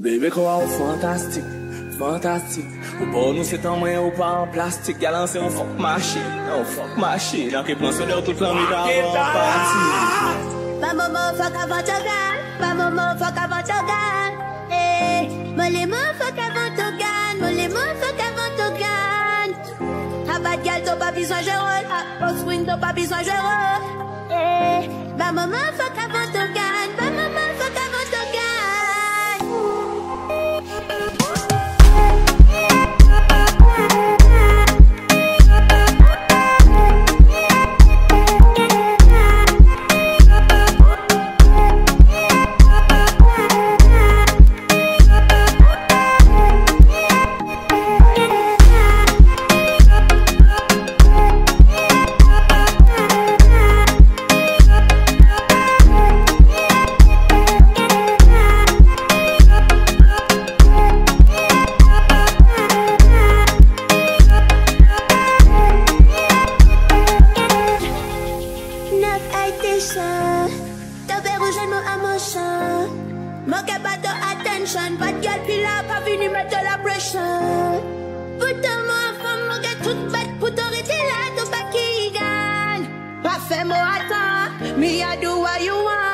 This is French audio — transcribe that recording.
Bebe kwa ou fantastik, fantastik Ou pou nou se tan mwen ou pa an plastik Galan se ou fok machi, ou fok machi Nan ki plan se de ou tout lan mi da ou an pati Pa momo fok avan togan, pa momo fok avan togan Eh, mole mo fok avan togan, mole mo fok avan togan A bad gal to pa bizwan jwe rol, a post win to pa bizwan jwe rol Eh, pa momo fok avan togan, pa Neuf haïtien, t'avais rejoint mon émotion. Manquez pas de attention, pas de gueule, puis là, pas venu mettre la pression. Pourtant, moi, femme, manquez toute bête, pour t'arrêter là, t'as pas qui gagne. Pas fait moi attends, me I do what you want.